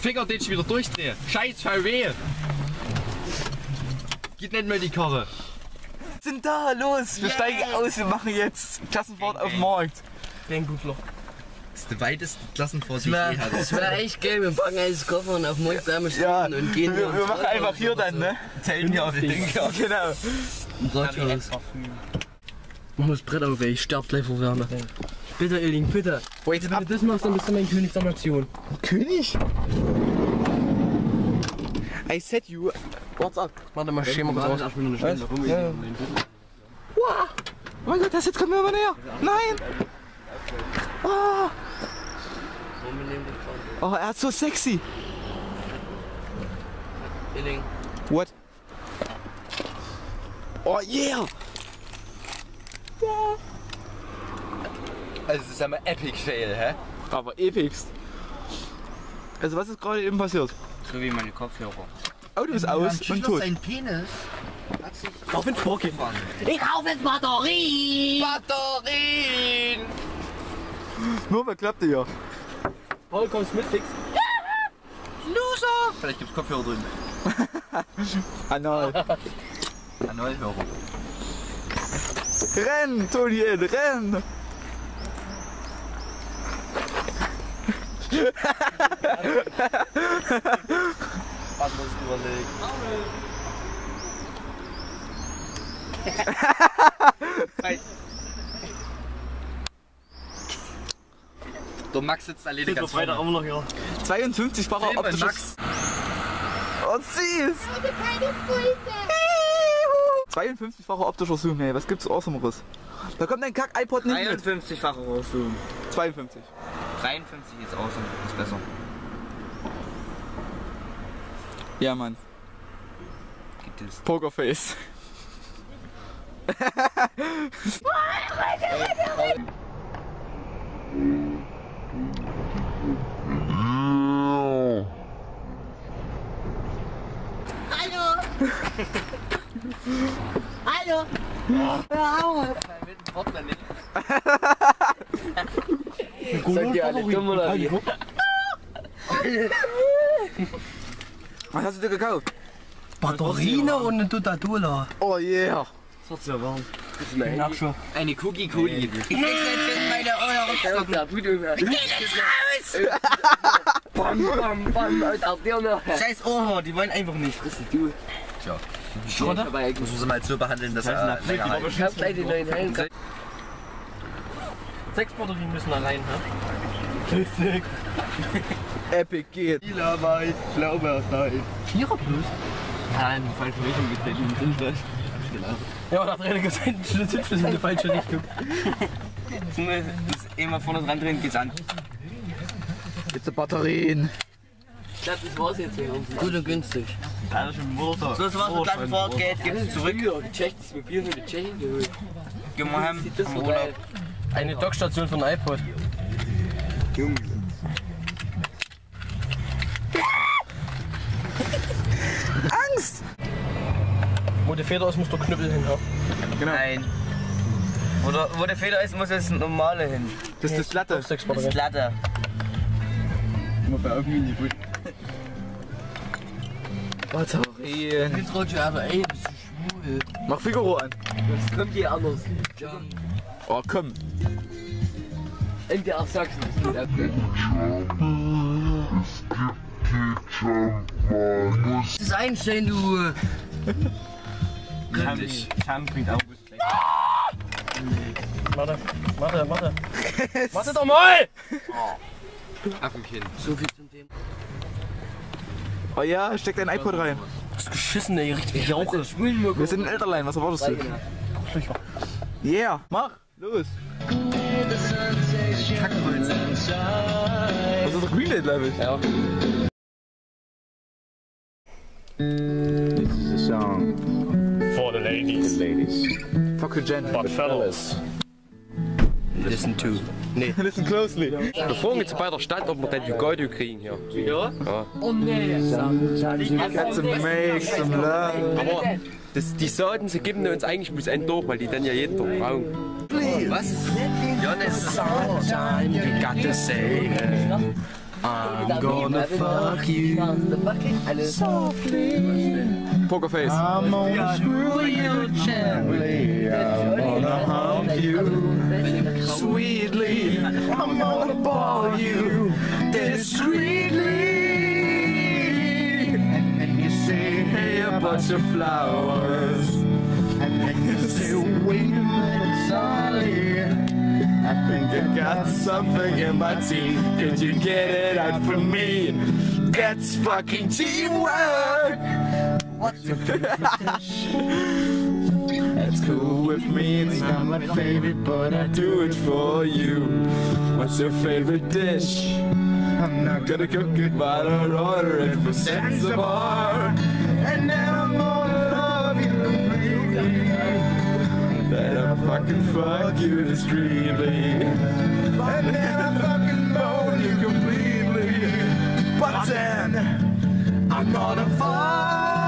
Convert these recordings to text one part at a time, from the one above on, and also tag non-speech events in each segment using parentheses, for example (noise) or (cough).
Finger den ich wieder durchdrehe. Scheiß VW. Geht nicht mehr die Karre. sind da, los! Wir Yeah. steigen aus, wir machen jetzt Klassenfahrt auf dem Markt. Den gut noch. Das ist die weiteste Klassenfahrt, die Das ich wäre je hatte. wär echt geil, wir packen alles Koffer und auf Montagsarme Ja, stehen und gehen wir, wir machen einfach hier dann, ne? Zelten hier auf den Ding. Genau. Im Rathaus. Mach das Brett auf, ey, ich sterb gleich vor Wärme. Bitte, Illing, bitte. Wait Wenn du das machst, dann bist du mein König der Nation. König? I said you. What's up? Warte mal, schämen wir raus. Was? Ja. Wow. Oh mein Gott, das jetzt kommt mir aber näher. Nein. Oh. oh, er ist so sexy. Illing. What? Oh yeah. Also das ist ja mal Epic Fail, hä? Aber epicst. Also was ist gerade eben passiert? So wie meine Kopfhörer. Auto ist aus und tot. Sein Penis hat sich Auf den Vorgehen. Ich kaufe jetzt Batterie! Batterien! Nur mal klappt hier. Paul, kommst mit, fix? Vielleicht gibt's Kopfhörer drin. (laughs) Anal. Analhörer. Renn, Tonien, renn. Anders überlegt. Der Max sitzt alleine ganz vorne. auch noch hier. 52-facher Filmen, optisches... Max. Oh, süß. 52-facher optischer Zoom, ey. Was gibt's Awesomeres? Da kommt dein Kack-iPod nicht mit. 53-fache Rohrsum. 52. 53 ist awesome. Ist besser. Ja, Mann. Gibt es. Pokerface. (laughs) Seid ihr alle dumm oder wie? Was hast du dir gekauft? Batterien und eine Tutatola. Oh yeah. Das ist ja warm. Das ist mein Handy. Eine Cookie Cookie. Ich leg jetzt in meine Puto mehr. Geh jetzt raus! (laughs) Bam, bam, bam, Alter, der noch. Scheiß Ohrhaar, die wollen einfach nicht. Das ist du. Tja, Schrotter? Aber muss man sie mal so behandeln, dass er länger halten. ich hab gleich die neuen Helm. Sechs Batterien müssen allein, ha? (laughs) Epic geht. Lila weiß, Blaubeerstein. Vierer plus? (laughs) Ja, (laughs) in die falsche Richtung getreten. Sind das? Ja, nach der gesenkten Schlüssel in die falsche Richtung. Immer vorne dran drin geht's an. Jetzt Batterien. Glaube, das war's jetzt hier. Gut und günstig. Das ist ein Motor. So, das war's mit Klassenfahrt geht, gibt's zurück. Die Tschechen, das Mobil für die Tschechen geholt. Gehen wir heim. Das Am Urlaub. Eine Dockstation von iPod. (laughs) Angst! Wo die Feder ist, muss der Knüppel hin. ha? Nein. Wo der, wo der Feder ist, muss jetzt ein normale hin. Das ist das Latte. Sechs Das ist Batterien. Glatter. Batterien. Jetzt rutscht aber, ey, bist du schwul. Mach Figaro an. Das kommt hier anders. Oh, komm. In der Sachsen ist gut. Das ist Einstein, du. (laughs) Könnte ich. bringt August gleich. Warte, warte, warte. (laughs) warte doch mal! Affenkind. So viel zum Thema. Oh ja, steck dein iPod rein. Das ist geschissen, ey, richtig Jauche. Wir sind ein Elterlein, was erwartest du? Yeah, mach. Los. Das ist doch Green Day, glaube ich. Ja. This is a song For the ladies, for ladies. Fuck you, Jen. but fellas. Listen to. (laughs) Listen closely. Wir fragen jetzt bei der Stadt, ob wir den Jugadio kriegen hier. Ja? Ja. Oh nee. To make some love. Aber das, die Saaten, sie geben uns eigentlich bis Ende durch, weil die dann ja jeden Tag brauchen. Was? Jonas. You got to say it. I'm gonna fuck you Pokerface. I'm gonna screw you gently. I'm gonna hump you sweetly. I'm gonna ball you discreetly. And then you say, hey, a bunch of flowers. And then you say, wait a minute, Sally. I think I got something in my teeth. Could you get it out for me? That's fucking teamwork. That's cool with me, it's not my favorite, but I do it for you. What's your favorite dish? I'm not gonna cook it, but I'll order it for Zanzibar. And then I'm gonna love you, baby. Then I'll fucking fuck you discreetly. And then I'll fucking bone you completely. But then I'm gonna fuck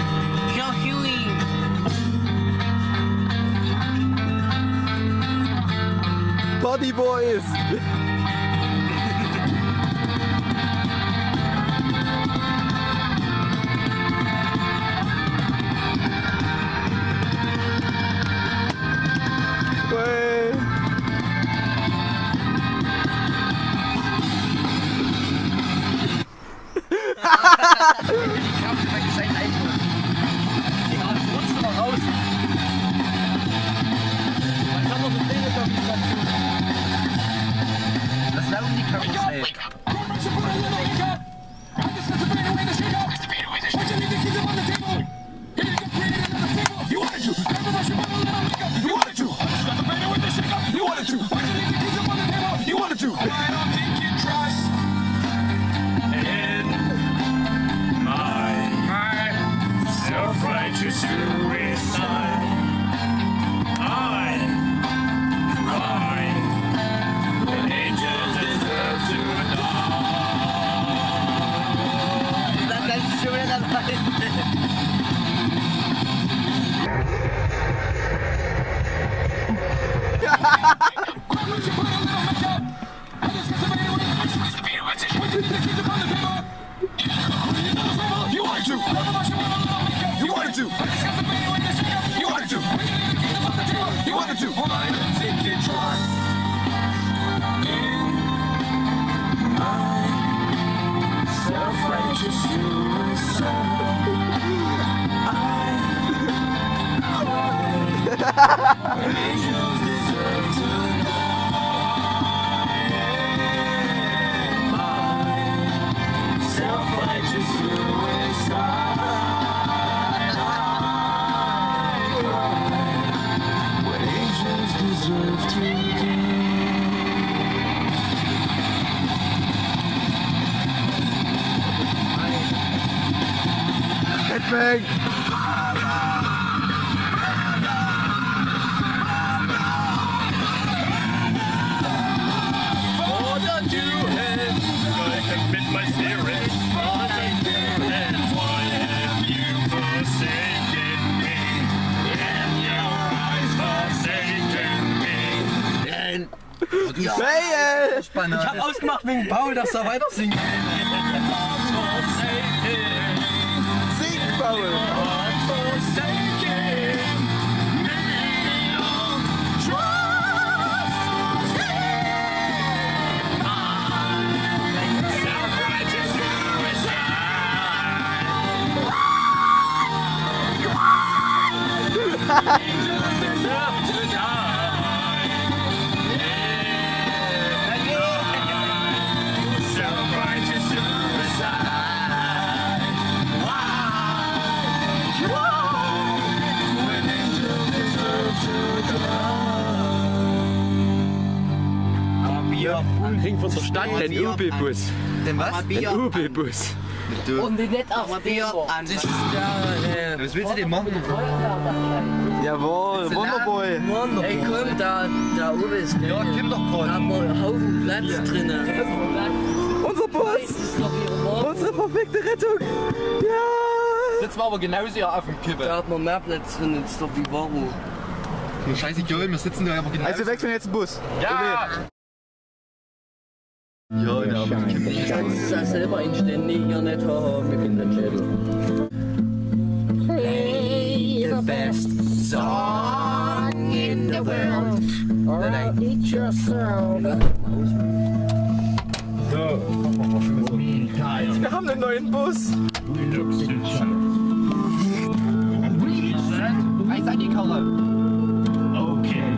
Body Boys! Way. Das (laughs) eyes forsaken me. Hey! Ich hab ausgemacht wegen Paul, dass er weiter singt. Sing, Paul! Wir kriegen von der Stadt den UB-Bus. Den was? Den Und die nicht auch Bier an. Das ist der, äh, Was willst du denn machen? Jawohl, Wonderboy. Ey, komm, da, da oben ist der. Ja, komm doch Da gerade. haben wir einen Haufen Platz drinnen. Unser Bus. Unsere perfekte Rettung. Ja. Sitzen wir aber genauso hier auf dem Kippe. Da hat man mehr Platz drin, ist doch wie Varo. Scheißegal, wir sitzen da aber genau. Also wir wechseln jetzt den Bus. Ja! Ja, ja, aber Ich kann es ja selber nee, hier nicht haben mit dem Schädel. Play the best song in the world. Alright, eat yourself. Wir haben einen neuen Bus. Okay.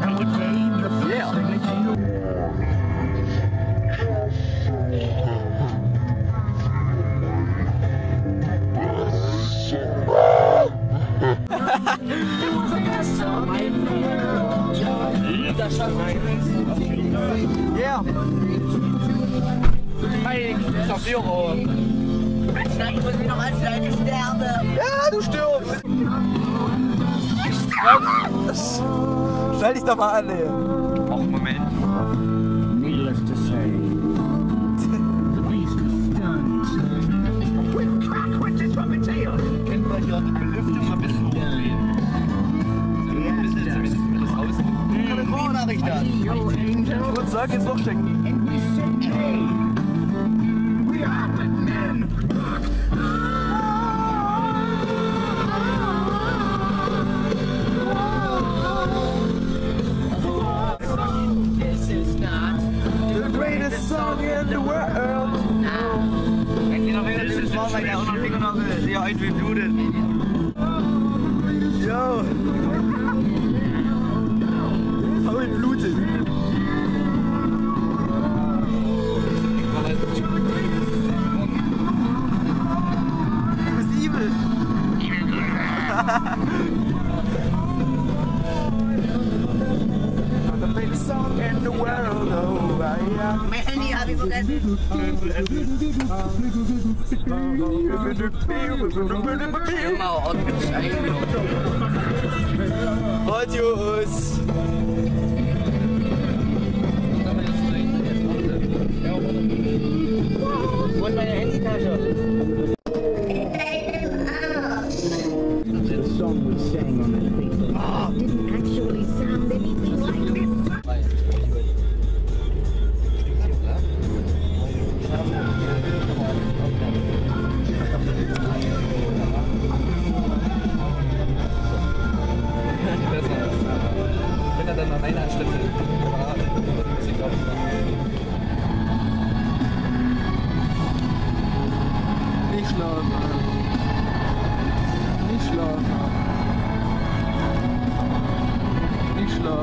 And we paid the first Yeah. Hey, Safiro. Ich muss mich noch anschneiden, ich sterbe. Ja, du stirbst. Stell dich doch mal an, ey. Ich würde sagen, jetzt noch stecken. Immer ordentlich eingeloggt.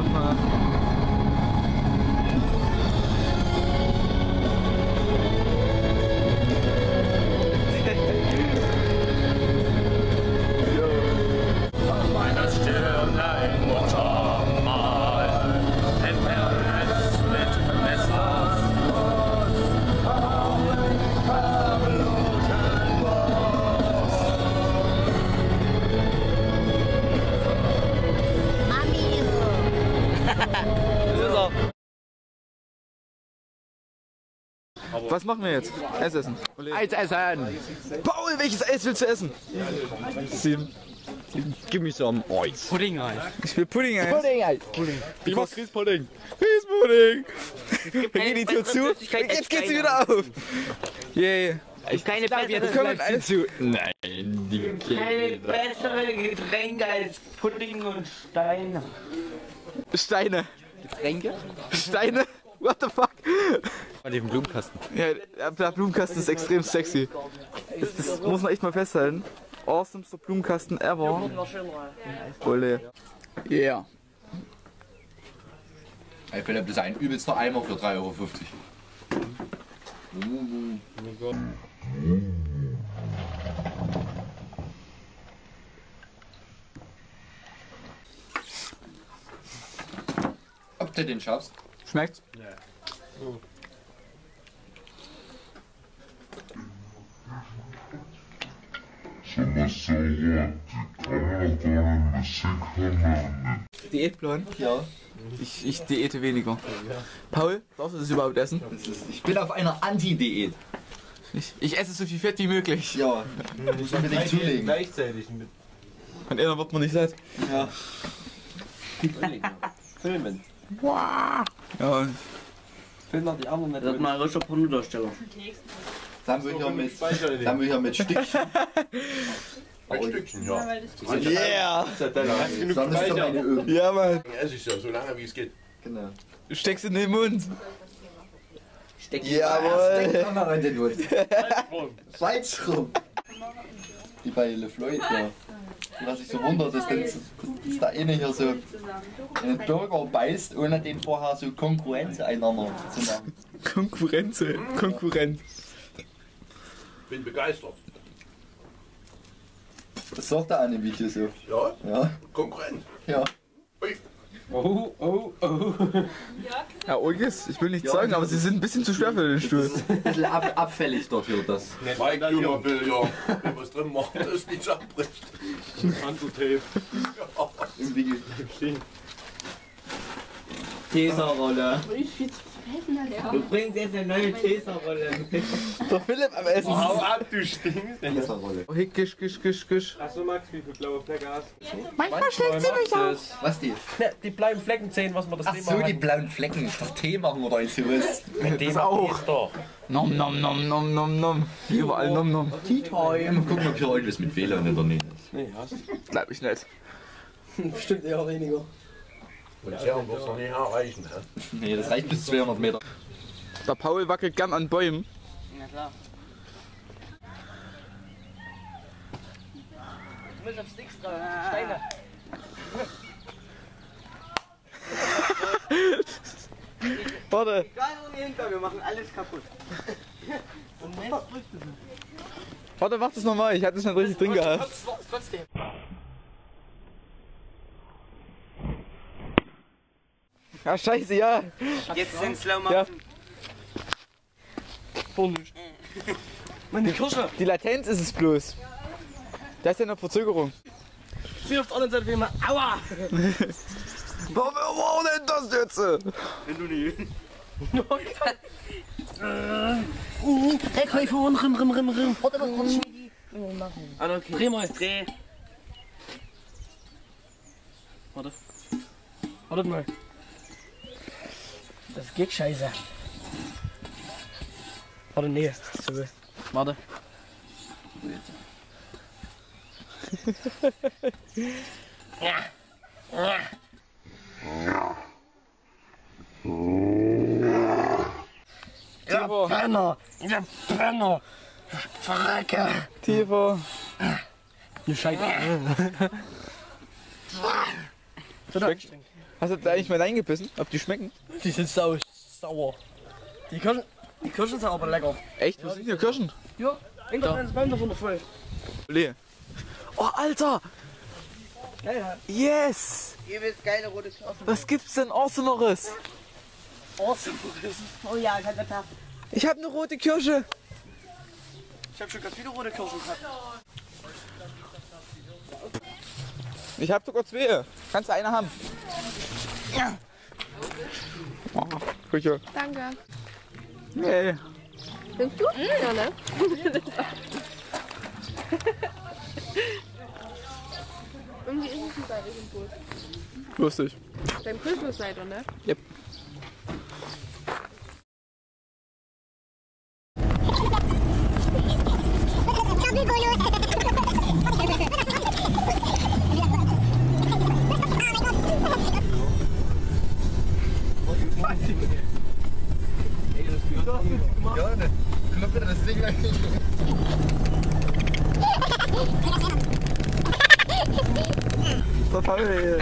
Nicht Was machen wir jetzt? Eis essen. Eis essen! Paul, welches Eis willst du essen? Sieben. Gib mir some Eis. Pudding-Eis. Ich will Pudding-Eis. Pudding-Eis. Wie machst du Pudding? Grießpudding. Wir gehen die Tür zu. Jetzt geht sie wieder auf. Yay. Ich keine alles zu. Nein, die keine bessere Getränke als Pudding und Steine. Steine. Getränke? Steine? What the fuck? An dem Blumenkasten. Ja, der Blumenkasten ist extrem sexy. Das, das muss man echt mal festhalten. Awesomester Blumenkasten ever. Ole. Yeah. Ey Philipp, das ist ein übelster Eimer für 3,50 Euro. Ob du den schaffst? Schmeckt's? Diätplan? Ja. Ich, ich diäte weniger. Paul, darfst du das überhaupt essen? Ich bin auf einer Anti-Diät. Ich, ich esse so viel Fett wie möglich. Ja, muss man unbedingt zulegen. Gleichzeitig mit Und einer wird man nicht satt. Ja. Filmen. Ja, und Filmen noch die anderen nicht. Das ist mal ein richtiger Pornodarsteller. Hamburger mit, Hamburger mit Stückchen. Ein Stückchen, ja. yeah! Hast genug Dann ist doch Speicher. meine Öl. Ja, Mann. Esse ich ja, so lange wie es geht. Genau. Du steckst in den Mund. Jawohl. Jawohl. Kann man rein den Mund. (laughs) Salzrum. Wie bei Le Floyd, ja. Was ich so wundert, ist, dass, dass der eine hier so einen Burger beißt, ohne den vorher so Konkurrenz einander zu machen. (laughs) Konkurrenz. Konkurrenz. Bin begeistert. Das sagt er an dem Video so. Ja, Ja, Konkurrent. ja. Oh, oh, oh. Herr Olges, ich will nichts Ja, sagen, ja. aber Sie sind ein bisschen zu schwer für den Stuhl. ist ein bisschen ab, abfällig dafür, das. Mike Jünger will ja (laughs) wenn was drin machen, dass nichts abbricht. Anzutape. Irgendwie Teserrolle. Du bringst jetzt eine neue Teserrolle. Der Philipp am Essen. Hau ab, du stinkst. Rolle. Oh, hick, gisch, gisch, gisch, gisch. Achso, Max, wie viele blaue Flecke hast du? Manchmal schlägt sie mich aus. Was die? Ne, die bleiben Flecken zählen, was wir das Ach Thema so, die hatten. blauen Flecken. Ist doch Tee machen oder sowas. Das auch. Ist doch. Nom, nom, nom, nom, nom, nom. Überall nom, nom. Tea Time. Mal gucken, ob hier irgendwas mit WLAN in der Nähe ist. Nee, hast Glaub ich nicht. (laughs) Bestimmt eher weniger. Und Serien wird es noch nicht erreichen. hä? Nee, das reicht bis 200 Meter. Der Paul wackelt gern an Bäumen. Na klar. Du musst auf Sticks drauf. Steine. (laughs) Warte. Egal wo wir hinkommen, wir machen alles kaputt. Warte, mach das nochmal. Ich hatte es nicht richtig drin gehabt. Trotzdem. Ja, (laughs) scheiße, ja. Jetzt sind Slow Ja. Vornisch. (laughs) Meine Kirsche. Die Latenz ist es bloß. Da ist ja eine Verzögerung. Sie auf der anderen Seite wie immer. Aua! (laughs) Warum war denn das jetzt? Hey, kann ich vorhin rim, rim, rim, rim. Warte mal kurz, Schmiedi. Ah, okay. Dreh mal. Dreh. Warte. Warte mal. Das geht scheiße. Warte, nee. So. Warte. Tiefer, Brenner! Ich hab Brenner! Verrecke! tiefer. Du Scheiße. Hast du da eigentlich mal reingebissen? Ob die schmecken? Die sind sau sauer. Die Kirschen, die Kirschen sind aber lecker. Echt? Wo sind hier Kirschen? Ja, in der ganzen Baum davon voll. Lee. Oh, Alter! Ja, ja. Yes! Übelst geile rote Knochen. Was gibt's denn Arseneres? Awesome. Oh ja, ich hatte Tag. Ich habe eine rote Kirsche. Ich hab schon ganz viele rote Kirschen gehabt. Ich habe sogar zwei. Kannst du eine haben? Ja. Oh, Küche. Danke. Nee. Nimmst du? Ja, ne? Irgendwie ist es ein bayerischen Bus. Lustig. Beim Christmas-Seite, ne? Yep. Ja, ne. Klopft er das Ding rein. Der Paul.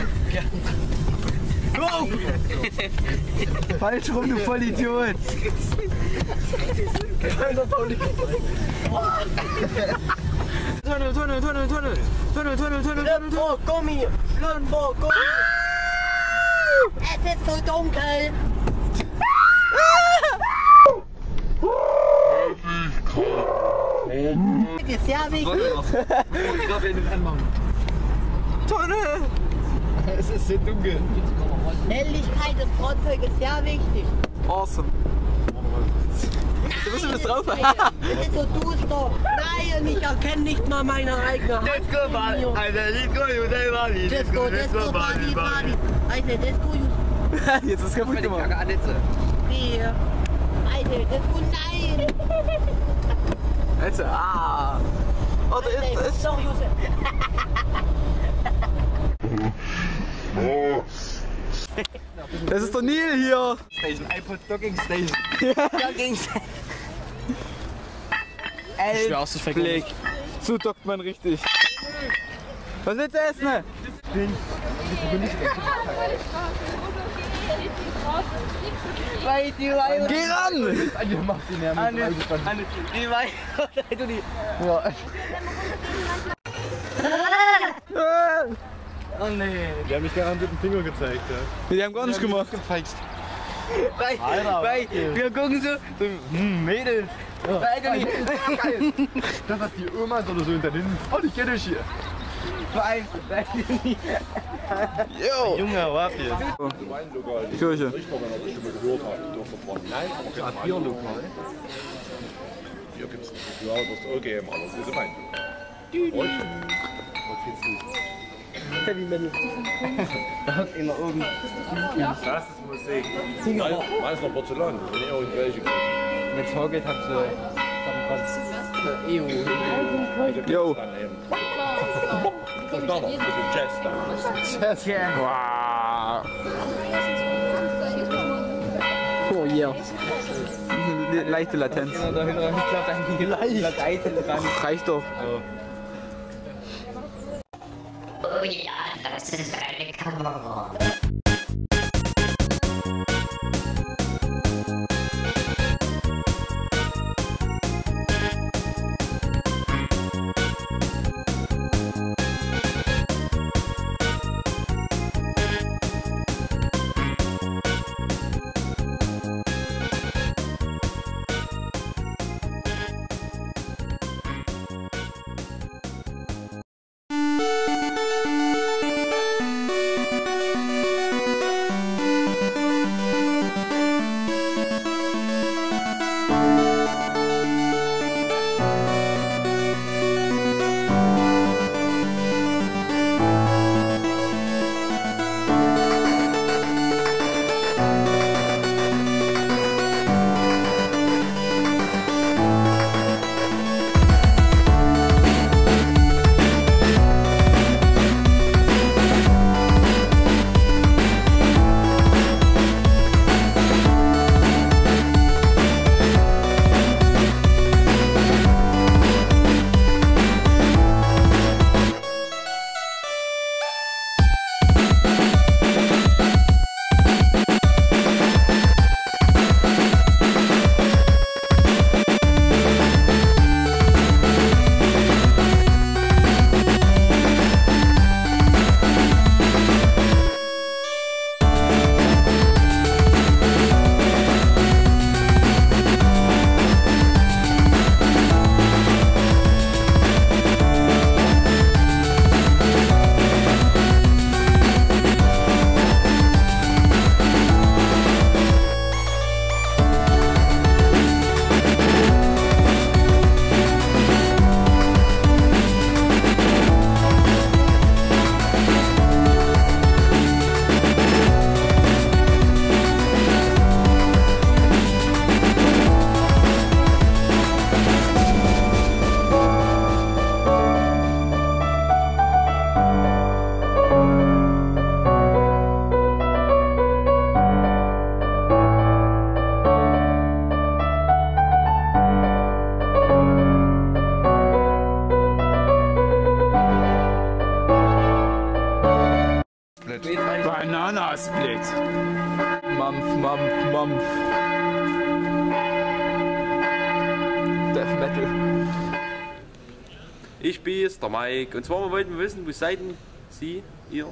Falsch rum, du Vollidiot. Tunnel, Tunnel, Tunnel, Tunnel. Tunnel, Tunnel, Tunnel, Tunnel. Oh, Gummi! Lönnburg, Gummi! Es ist so dunkel! Jetzt ja, wie Tonne! Es ist sehr dunkel. Schnelligkeit im Fahrzeug ist sehr wichtig. Awesome. Du bist bis drauf. Das ist so duster. Nein, ich erkenne nicht mal meine eigene Hand. Disco Party. Disco Jude Party. Disco, Disco Party Party. Eine Disco Jude. Jetzt ist kaputt gemacht. Wie? Eine Disco, nein. Jetzt, ah. Oder Nein, ist es. doch, Josef. (laughs) Das ist der Neil hier. Station, iPod Docking Station. Blick. So dockt man richtig. Was willst du essen? Weil die Weih, Geh ran! die Weih, du die. Oh nee. Die haben mich garantiert den Finger gezeigt, ja. Die haben gar nichts gemacht. Weil, weil wir gucken so, so hm, Mädels. Weil du nicht. Das hat die oder so hinter hinten. Oh, die kenne ich hier. Nicht. Jo! Junge, was hier? Kirche. Nein, aber gerade Bierlokal. Hier gibt es ja, das geben, aber das ist fein. Heavy Metal. Da hockt einer oben. Das ist Musik. Meist noch Porzellan, wenn ihr irgendwelche Mit Target hat sie. EU. Jo! Das ist noch ein bisschen Jazz da. Wow! Oh yeah. Leichte Latenz. Leicht. Reicht doch. Oh ja, das ist eine Kamera. Bananasplit. Mampf, Mampf, Mampf. Death Metal. Ich bin's, der Mike. Und zwar wollten wir wissen, wo seid denn Sie, ihr?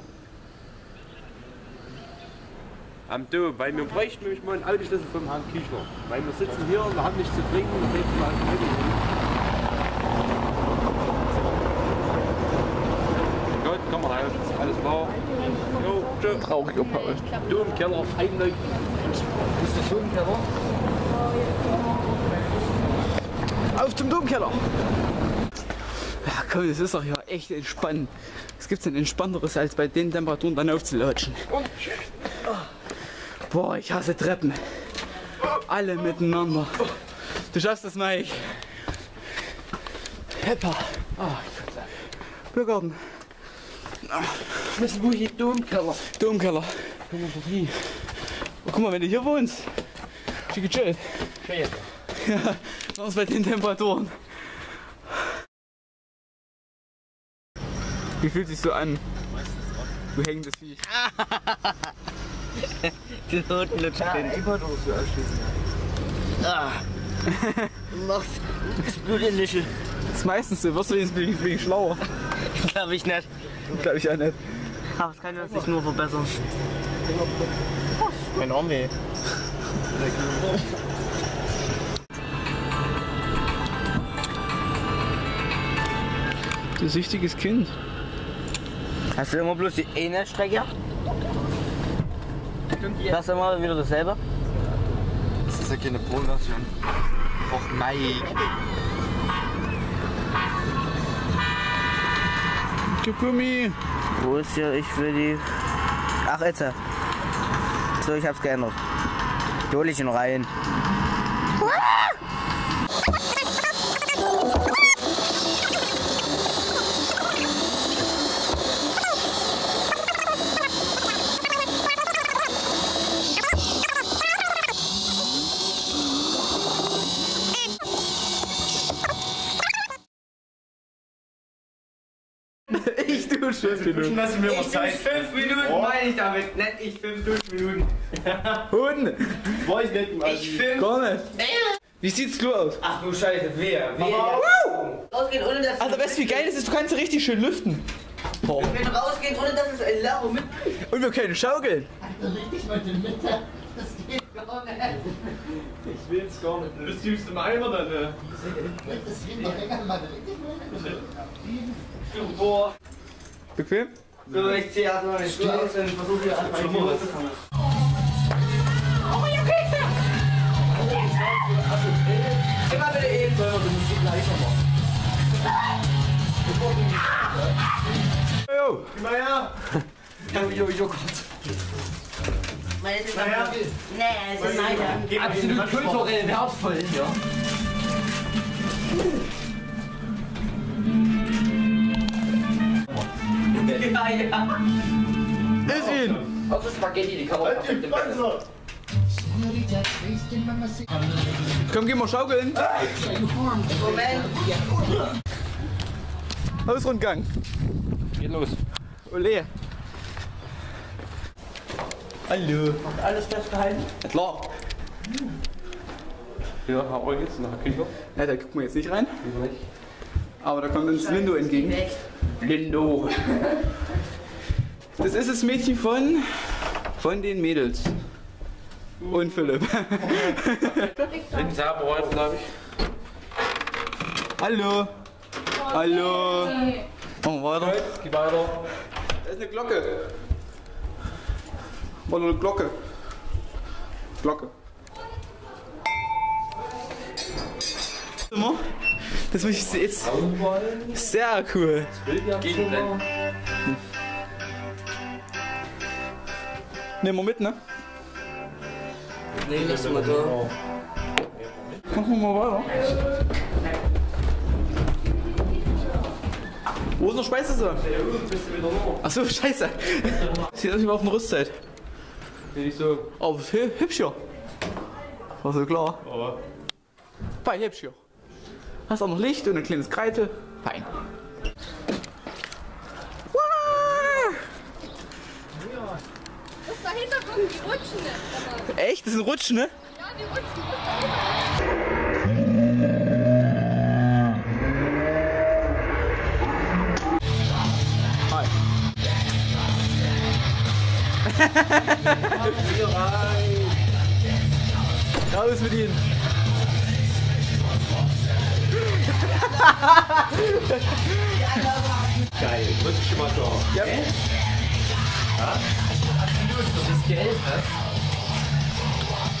Am Do, weil wir bräuchten nämlich mal einen Autoschlüssel vom Herrn Kichler. Weil wir sitzen hier und wir haben nichts zu trinken und wir mal ein Auto holen. klar. Jo, tschö. Trauriger Paul. Du im Keller, heimlich. Auf zum Domkeller! Ja komm, das ist doch ja echt entspannt. Was gibt's denn entspannteres, als bei den Temperaturen dann aufzulatschen? Boah, ich hasse Treppen. Alle miteinander. Du schaffst das, Mike. Pepper. Biergarten. Müssen wir hier Domkeller. Domkeller. Oh, guck mal, wenn du hier wohnst. Wie gechillt. Ja, sonst bei den Temperaturen. Wie fühlt sich so an? Du hängendes Viech. Die Noten lutschen den Überdruck so ausschließen. Ah. Du machst das Blut in. Das ist meistens so, wirst du jetzt schlauer. Glaub ich nicht. Glaube ich auch nicht. Aber es kann ja sich nur verbessern. Mein Arm weh. Du süchtiges Kind. Hast du immer bloß die eine Strecke? Das ist immer wieder dasselbe? Das ist ja keine Pro-Version. Och, Mike. Gib Gummi. Wo ist hier? Ich will die. Ach, jetzt. So, ich hab's geändert. Die hol ich ihn rein. Ich dusche. Duschen lassen wir mal Zeit. Fünf Minuten meine ich damit, nicht ich fünf Duschminuten. (laughs) Hund. War ich nicht, du Ich fünf. Gar nicht. Wie sieht's Klo aus? Ach du Scheiße, wer? Wer? Rausgehen ohne dass Alter, weißt du, wie geil das ist? Du kannst richtig schön lüften. Boah. Wir können rausgehen ohne dass es ein Laro mit. Und wir können schaukeln. Ich will's gar nicht. Das tiefste im Eimer dann. Ne? Boah. Bequem? So, ich zieh erstmal meine Schuhe aus und versuche hier an meine Schuhe zu kommen. Immer bitte eben. Jo. Geh mal her. Jo, jo, Gott. Meine sind Naja. Nee, es ist mal Absolut kulturell wertvoll hier. Ja, ja. Ist ihn. Außer Spaghetti, die kann man Halt Fresse. Komm, geh mal schaukeln. Moment. Hausrundgang. Geht los. Ole. Hallo. Alles festgehalten? Ja, klar. Hier haben wir jetzt nach Küche. Ja, da gucken wir jetzt nicht rein. Aber da kommt uns Lindo entgegen. Lindo. Das ist das Mädchen von, von den Mädels. Und Philipp. In Saberreuth, glaube ich. Hallo. Hallo. Machen wir weiter. Geh weiter. Da ist eine Glocke. Oder eine Glocke. Glocke. Immer. Das muss ich jetzt. Sehr cool. Gegenblenden. Nehmen wir mit, ne? Nee, lass mal da. Machen wir mal weiter. Wo ist noch Speise? Achso, scheiße. Sieht aus wie auf dem Rüstzeit. Bin ich so. Aber hü- hübsch hier. War so klar. Aber Fein, hübsch hier. Hast auch noch Licht und ein kleines Kreitel. Fein. Dahinter kommen die Rutschen nicht. Aber Echt? Das ist ein Rutsch, ne? ja, die Rutschen. (laughs) Raus mit ihnen. Geil. Muss ich schon mal da. Ja.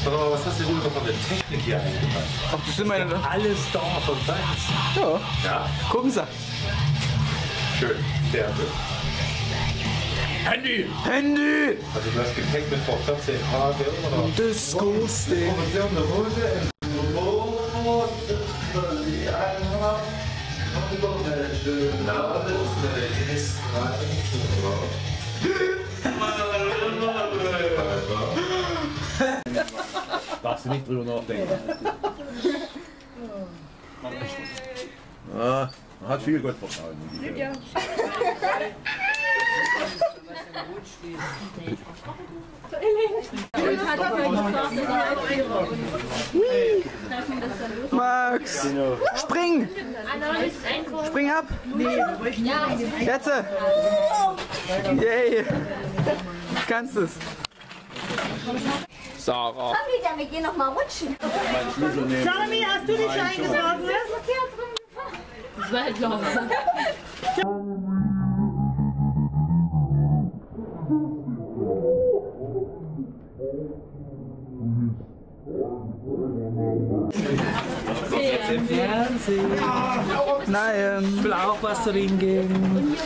Sag mal, was hast du denn von der Technik hier eingebracht? Ach, das sind meine. Alles da von Science. Ja, Ja, gucken Sie. schön. Sehr gut. Handy! Handy! Also das Gepäck mit vor 14 Tage oder? Disgusting. Darfst du nicht drüber nachdenken. Ah, man hat viel Gottvertrauen. Ja. Max! Spring! Spring ab! Jetzt! Yay! Kannst es! Sarah! wir gehen noch mal rutschen. Salami, hast du dich eingeworfen? Das war halt klar. (laughs) Nein! Ich will auch was trinken.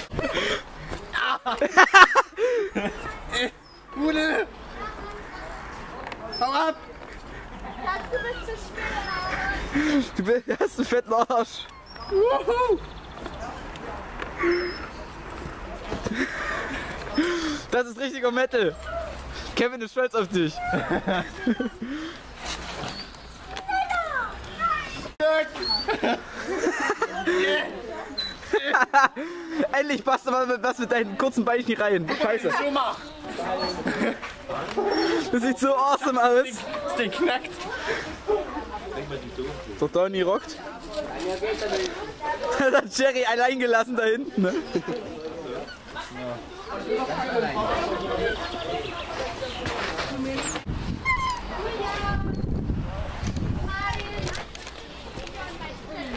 Bude! Hau ab! Du bist zu spät. Du bist- hast einen fetten Arsch! Wuhu. Das ist richtiger Metal! Kevin ist stolz auf dich! (laughs) Endlich passt aber was mit deinen kurzen Beinchen rein. Scheiße. Das sieht so awesome aus. Das Ding knackt. Der Donny rockt. (laughs) Das hat Jerry allein gelassen da hinten. Ne?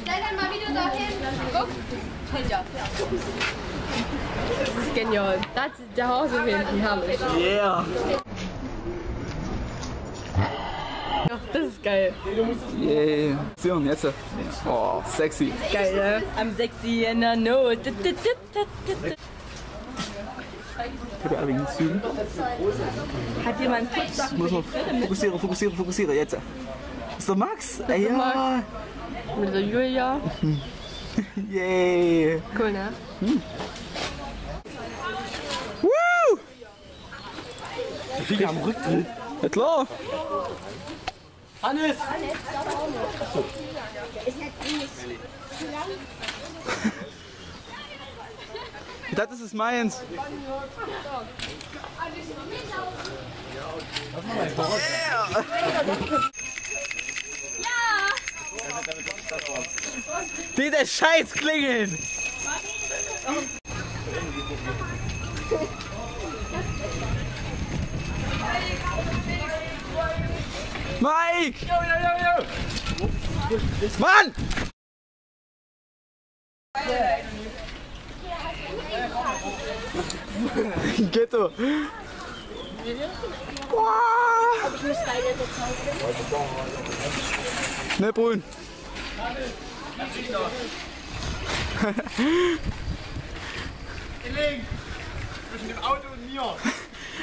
Stell dann mal wieder dahin. Guck. Das ist genial. Das ist der Hause hinten, herrlich. Yeah. Ja, das ist geil. Yeah. So, und jetzt. Oh, sexy. Geil, ne? I'm sexy in a note. Bitte alle in Zügen. Hat jemand kurz Muss man fokussieren, fokussieren, fokussieren. Jetzt. Ist der Max? Ja. mit der Julia? (laughs) Yay. Cool, ne? Woo! Die Finger am Rücken. Ja klar. Hannes! (laughs) Das ist es meins. Diese scheiß Klingeln! Mike! Mann! Ghetto. Boah. Ne, Brun. Zwischen dem Auto (laughs) und mir.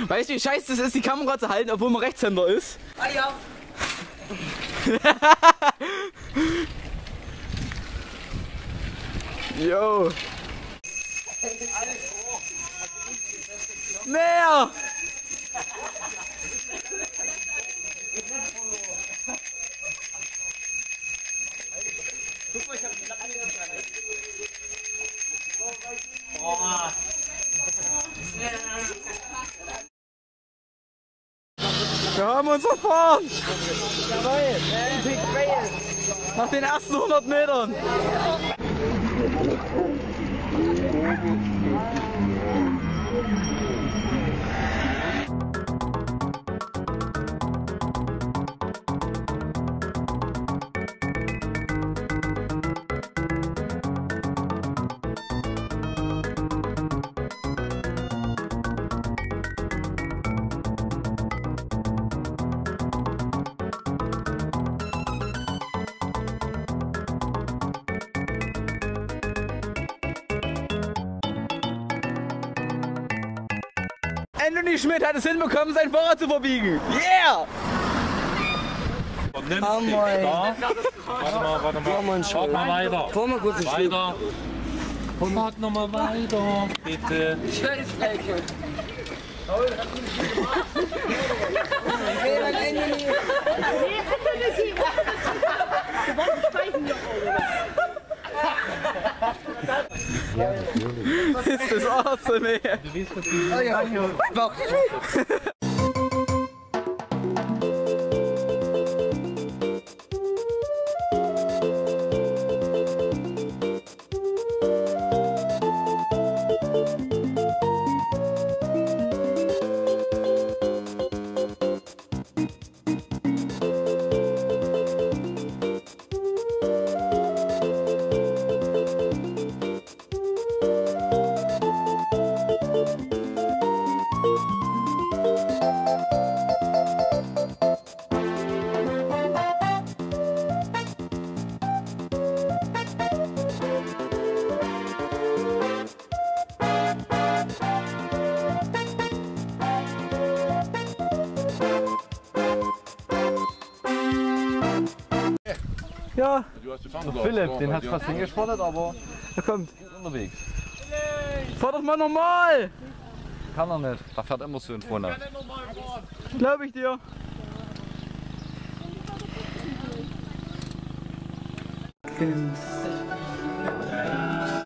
Weißt du, wie scheiße das ist, die Kamera zu halten, obwohl man Rechtshänder ist? Ah ja. (laughs) Yo. Mehr! Wir haben uns verfahren! Nach den ersten 100 Metern! Schmidt hat es hinbekommen, sein Fahrrad zu verbiegen. Yeah! Nimm's Oh mein. da. Warte mal, warte mal. Fahrt mal weiter. Komm mal kurz. Weiter. Fahrt noch mal weiter, bitte. Scheißdrecke. Hey, dann Anthony. Ist das awesome, ey. Oh ja, Bauch. Philipp, den hat fast hingesportet, aber er kommt. unterwegs. Fahr doch mal normal! Kann er nicht. Da fährt immer so in vorne. Glaube ich dir.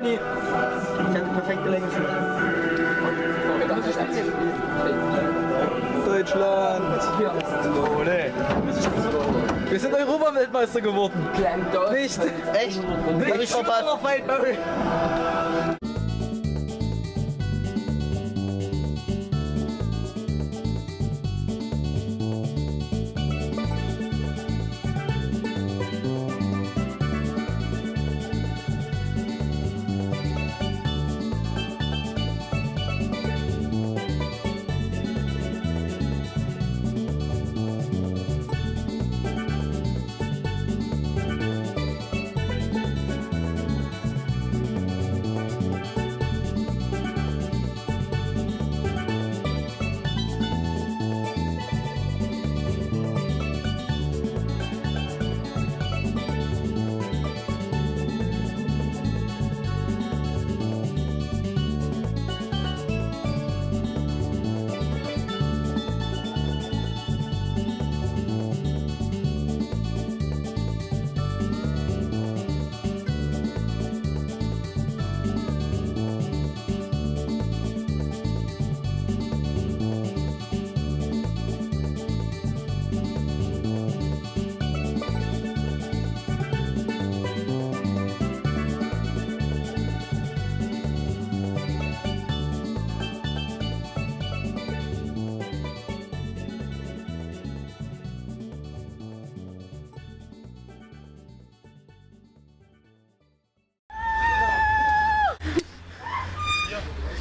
Nee. Ich hatte perfekte Länge Deutschland! Wir sind Europaweltmeister geworden. Nicht? Echt? Hab ich verpasst.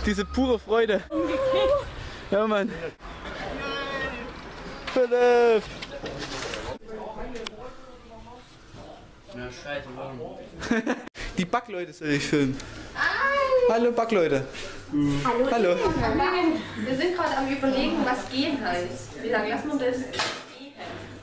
Diese pure Freude. Ja, Mann. Philipp! (laughs) Die Backleute soll ich filmen. Hallo Backleute. Hallo. Hallo. Wir sind gerade am überlegen, was gehen heißt. Wie lange lassen wir das gehen?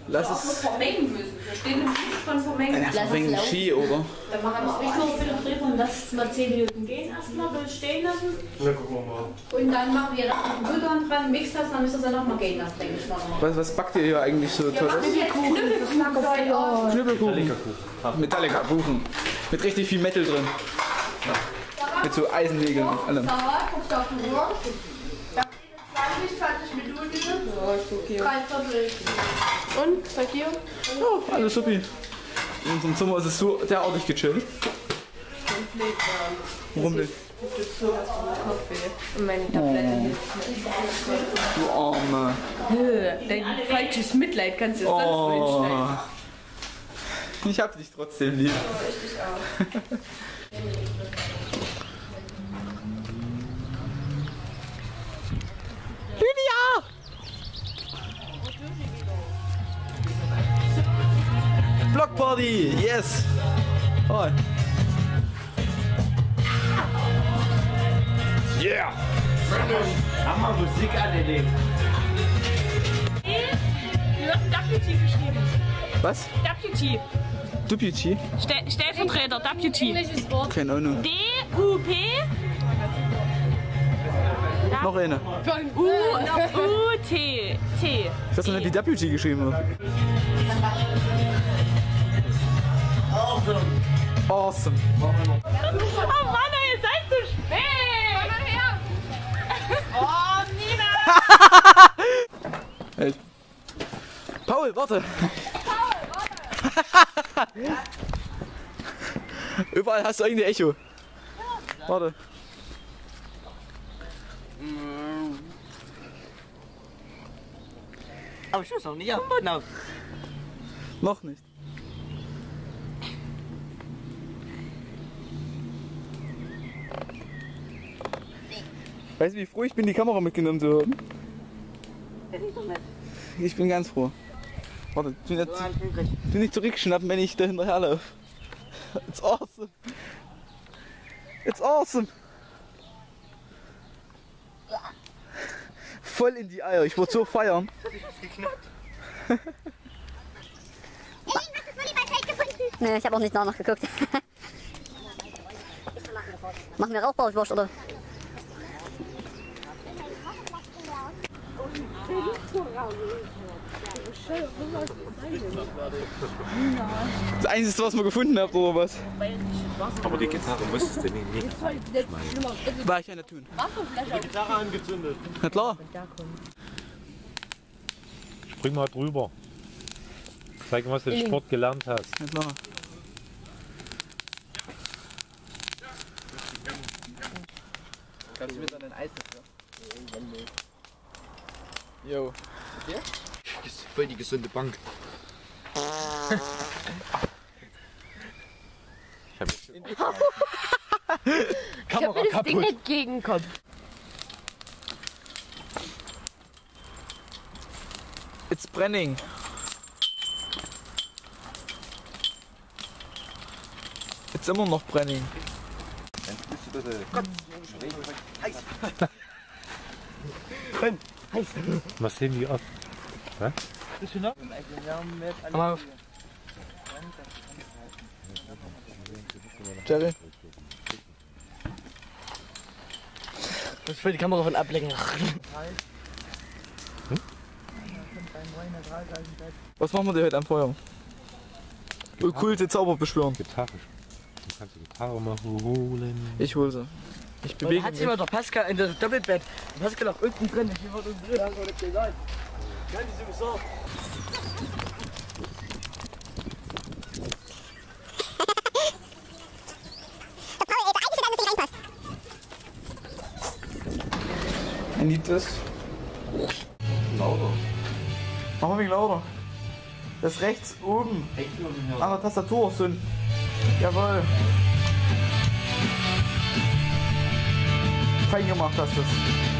Lass auch es vermengen müssen. Wir stehen im Buch von vermengen. einfach wegen Ski, oder? Dann machen wir Ich muss wieder drehen und lass es mal 10 Minuten gehen erstmal, stehen lassen. Na, gucken wir mal. Und dann machen wir den Computer dran, mix das, dann müsst ihr es dann nochmal gehen lassen, denke ich mal. Was, was backt ihr hier eigentlich so tolles? jetzt Knüppelkuchen. Knüppelkuchen. Metallica-Kuchen. Mit richtig viel Metal drin. Mit so Eisenlegeln und allem. Da, guckst du auf die Uhr. Da steht 20, 20 Minuten. Ja, ist okay. Drei Viertel. Und bei dir? Oh, alles supi. In unserem Zimmer ist es so derartig gechillt. Warum denn? Und meine Tablette Du Arme. Dein falsches Mitleid kannst du sonst Oh. wünschen. Ich hab dich trotzdem lieb. Lydia! Block Party! Yes! Hi! Yeah! Mal Musik an. Wie wird Deputy geschrieben? Was? Deputy. Deputy? Ste Stellvertreter, Deputy. Keine Ahnung. D-U-P. Noch eine. U-U-T. T. Ich weiß noch nicht, wie Deputy geschrieben wird. Awesome. Awesome. Oh Mann, ihr seid zu spät. Komm mal her. Oh, Nina. (laughs) Halt. Paul, warte. (laughs) Überall hast du irgendwie Echo. Warte. Aber ich muss noch nicht auf. Noch nicht. Weißt du, wie froh ich bin, die Kamera mitgenommen zu haben? Ich bin ganz froh. Warte, tu nicht, tu nicht zurückschnappen, wenn ich da hinterherlaufe. It's awesome. It's awesome. Voll in die Eier. Ich wollte so feiern. (laughs) Nee, ich habe auch nicht danach geguckt. (laughs) Machen wir Rauchbauwurst oder? Das Einzige, was wir gefunden habt, oder was? Aber die Gitarre musstest du nicht, nicht War ich ja nicht tun. Die Gitarre angezündet. Na klar. Spring mal drüber. Zeig mal, was du im Sport gelernt hast. Na klar. Kannst du mir dann ein Eis dafür? Jo. Okay? Voll die gesunde Bank. Ich hab jetzt (laughs) ich hab mir das Ding nicht gegen Kopf. It's brenning. It's immer noch brenning. Was sehen die ab? Hä? Bist du noch? Komm auf. Jerry. Das voll die Kamera von ablenken. Was machen wir dir heute am Feuer? Okkulte Zauber beschwören. Gitarre. Du kannst die Gitarre mal holen. Ich hol sie. Ich bewege hat sich immer der Pascal in das Doppelbett. Der Pascal auch unten drin. Ich war unten drin, hast du nicht gesagt. Kann ich so gesagt. Ein Lied das. Lauter. Mach mal wegen lauter. Das rechts oben. An der Tastatur so ein. Jawohl. Fein gemacht hast du es.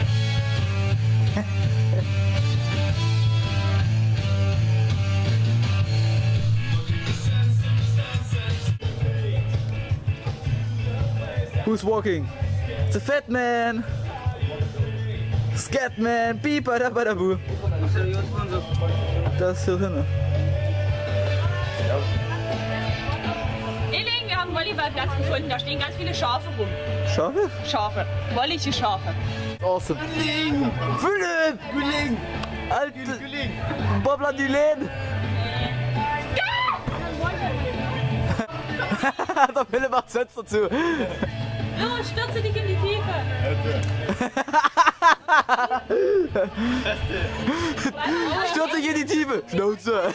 Who's walking? It's a fat man. Scat man. Beeper da ba da boo. Das hier hinten. Illing, wir haben einen Volleyballplatz gefunden. Da stehen ganz viele Schafe rum. Schafe? Schafe. Wollige Schafe. Awesome. Gülling! Philipp! Gülling! Alte! Gülling! Bobler Dylan! Der Philipp macht das Fenster zu. Los, stürze dich in die Tiefe. (laughs) Stürzt dich in die Tiefe! Schnauze!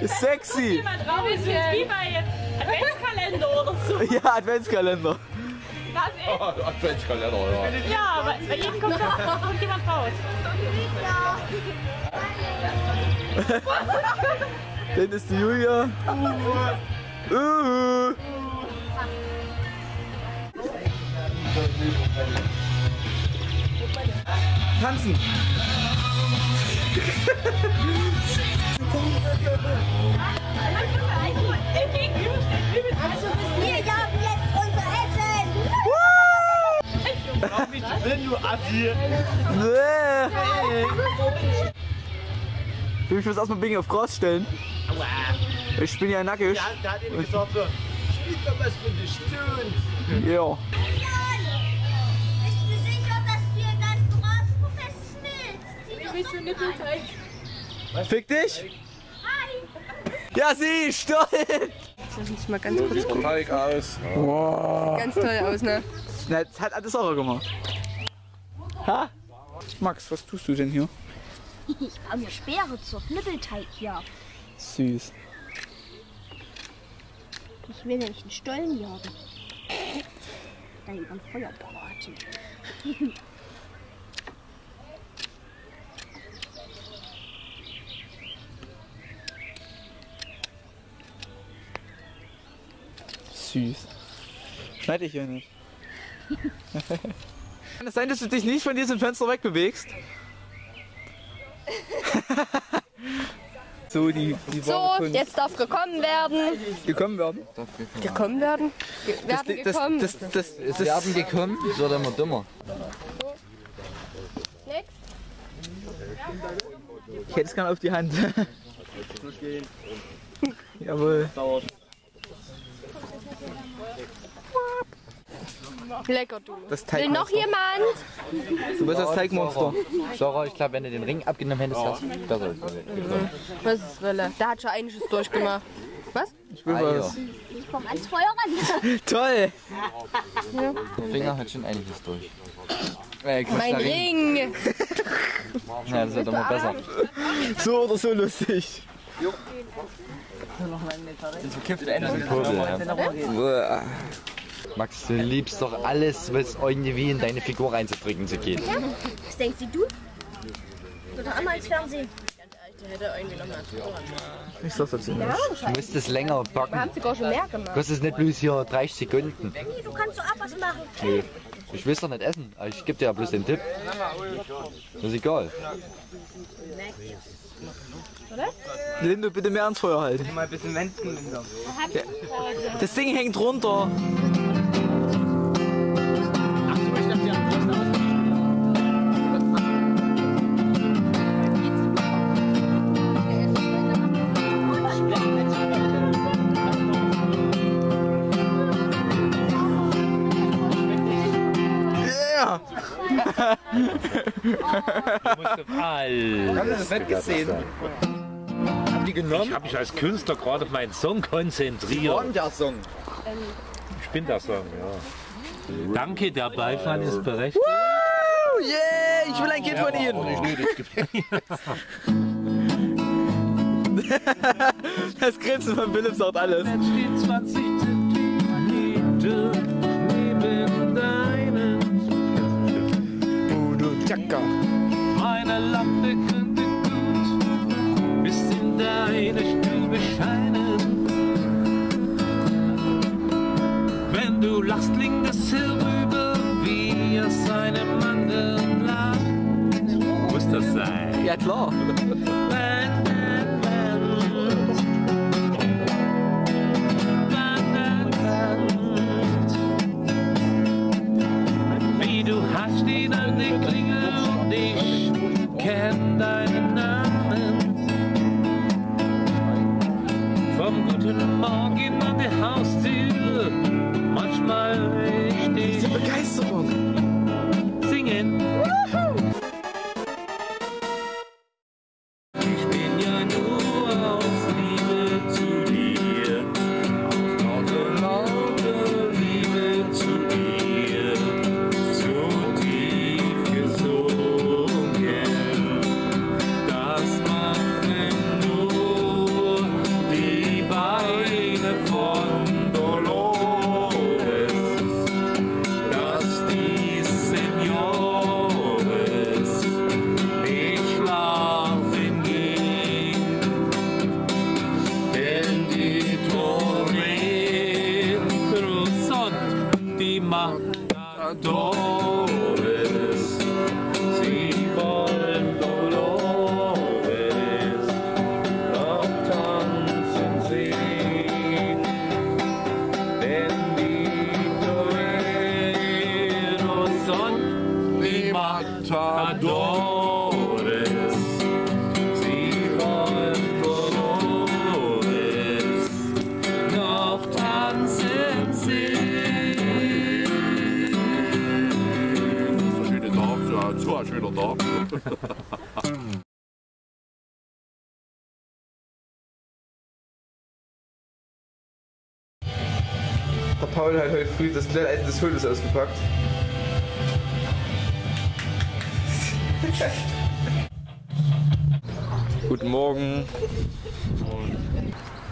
Ist sexy. jemand drauf. Es ist wie bei Adventskalender oder so. (laughs) Ja, Adventskalender. Das ist, Adventskalender, oder? ja, bei, bei jedem kommt, da- kommt jemand raus. (laughs) Dann ist die Julia. Uh. Tanzen! Also bis wir jagen jetzt unser Essen. Hör mich zu filmen, du Assi! Ich muss erstmal Bing auf Cross stellen. Ich bin ja nackig. Der, der hat eben gesagt so, spielt mal was von den Stones. Ja. Nippelteig? Fick dich? Ja, sie, stolz! Lass uns mal ganz kurz gucken. Teig aus. Wow. Ganz toll aus, ne? Na, das hat alles auch gemacht. Ha? Max, was tust du denn hier? Ich baue mir Speere zur Knüppelteig hier. Süß. Ich will nämlich einen Stollen jagen. Dann über ein Feuer braten. (laughs) Süß. Schneide ich hier nicht. (laughs) Kann es sein, dass du dich nicht von diesem Fenster wegbewegst? so, die, die So, jetzt darf gekommen werden. Gekommen werden? Gekommen werden? Ge werden das, gekommen. das, das, das, Ist das, Werden gekommen, wird immer dümmer. Next. Ich hätte es gerne auf die Hand. (laughs) Jawohl. Lecker, du. Das Will noch jemand? Du bist das Teigmonster. Sarah, ich glaube, wenn du den Ring abgenommen hättest, hast du. Was ist Rille? Der hat schon einiges durchgemacht. Was? Ich will was. Ich komme ans Feuer ran. (laughs) Toll! Der Finger hat schon einiges durch. Äh, Mein Ring! Ja, das wird immer besser. So oder so lustig. Das bekifft einen Kurbel, ja. Max, du liebst doch alles, was irgendwie in deine Figur reinzubringen zu gehen. Was denkst du? Du doch immer ins Fernsehen. Der hätte irgendwie noch mal Ich sag's dazu nicht. Du musst es länger Wir haben packen. sogar schon mehr gemacht. Kostet es nicht bloß hier 30 Sekunden. Du kannst doch auch was machen. Nee. Ich will doch nicht essen, ich gebe dir ja bloß den Tipp. Das ist egal. Lindo, bitte mehr ans Feuer halten. Mal ein bisschen wenden. Linda. Das Ding hängt runter. Das nicht gesehen? Haben die genommen? Ich habe mich als Künstler gerade auf meinen Song konzentriert. Wann der Song? Ich bin der Song, ja. Danke, der Beifall ist berechtigt. Woo! Yeah! Ich will ein Kind von Ihnen! (laughs) Das Grinsen von Philipp sagt alles. steht 20 Zentimeter neben deinen. Udo Meine Lampe könnte gut bis in deine Stube scheinen. Wenn du lachst, klingt es herüber wie aus einem anderen Land. Muss das sein? Ja klar. Wie du hast ihn an der Klingel und ich kenn deinen Namen. Vom guten Morgen an der Haustür, manchmal richtig. Diese Begeisterung. Das Eisen des Hundes ausgepackt. (laughs) Guten Morgen.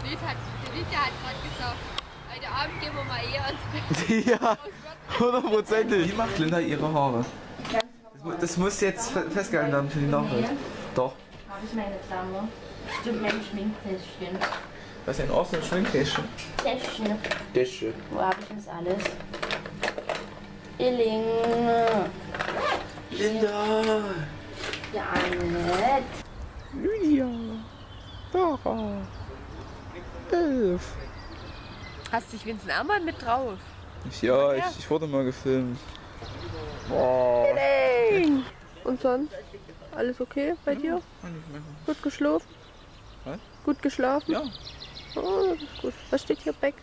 Lied hat, die Lydia hat gerade gesagt, heute Abend gehen wir mal eher ins (laughs) Bett. ja, hundertprozentig. Wie macht Linda ihre Haare? Das, mu- das muss jetzt fe- festgehalten werden für die Nachwelt. Doch. Habe ich meine Klammer? Stimmt, mein Schminktäschchen. Was ist denn auch so ein Schminktäschchen? Täschchen. Täschchen. Wo habe ich das alles? Illing. Linda. Ja, Annette. Lydia. Dora. Elf. Hast dich wenigstens auch mal mit drauf? Ja, ich, ich wurde mal gefilmt. Boah. Nein! Und sonst? Alles okay bei dir? Gut geschlafen? Was? Gut geschlafen? Ja. Oh, das ist gut. Was steht hier? Back,